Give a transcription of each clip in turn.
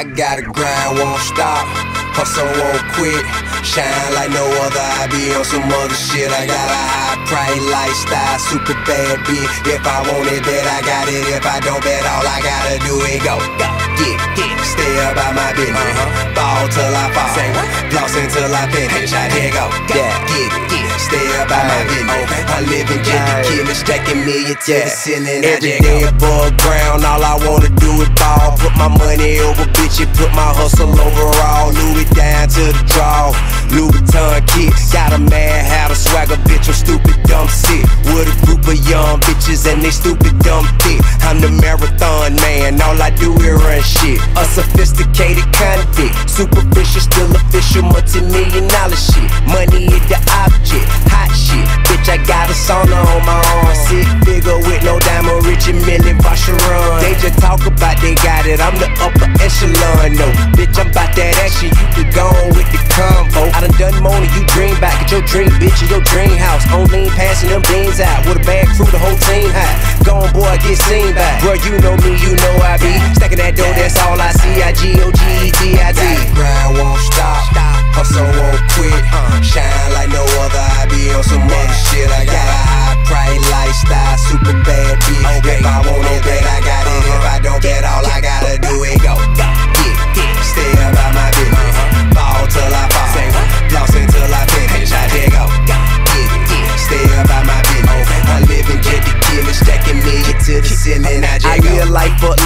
I gotta grind, won't stop. Hustle won't quit. Shine like no other. I be on some other shit. I got a high price lifestyle, super bad bitch. If I want it, bet I got it. If I don't bet, all I gotta do is go, go, get, get. Stay about my business. Uh-huh. Ball till I fall. Say what? Floss until I finish. I here go, yeah, get. Get. Stay about my business. Okay. I live in get the killing, stacking million to the ceiling. Every day above ground, all I wanna do is my money over bitches, put my hustle over overall. Louis down to the draw. Louis Vuitton kicks, got a mad hat, a swagger bitch, I'm stupid, dumb sick. With a group of young bitches and they stupid, dumb thick. I'm the marathon man, all I do is run shit. A sophisticated convict, superficial, still official, multi-million dollar shit. Money is the object, hot shit. Bitch, I got a sauna on my arm, sick figure with no diamond, rich and million Vacheron. They just talk about it, I'm the upper echelon, no. Bitch, I'm about that action, you can go on with the convo. I done done more than you dream back, get your dream bitch in your dream house. On lean passing them beans out, with a bag crew, the whole team high. Gone boy, get seen back. Bro, you know me, you know I be. Stacking that dough, that's all I see. I G O G E T I T. Grind won't stop,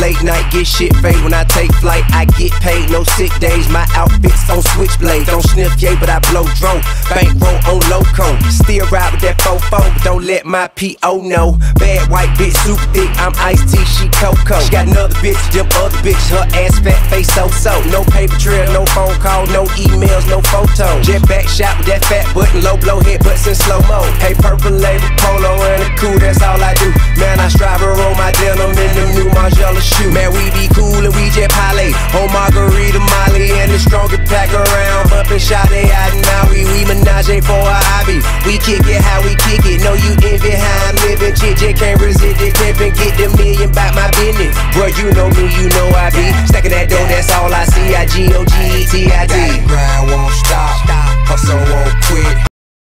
late night, get shit fade when I take flight. I get paid, no sick days. My outfits on switchblade. Don't sniff yay, but I blow drone. Bankroll on loco. Still ride with that fofo, but don't let my PO know. Bad white bitch, super thick. I'm iced tea, she cocoa. She got another bitch, them other bitch. Her ass fat, face so so. No paper trail, no phone call, no emails, no photos. Jet back shot with that fat button, low blow hit butts in slow mo. Hey, purple label polo and a cool, that's all we for a hobby. We kick it how we kick it. Know you envy how I'm living. Chick, chick can't resist it. Pimpin', get the million back my business. Bro, you know me, you know I be. Stacking that dough, that's all I see. I G O G E T I T. Grind won't stop. Hustle won't quit.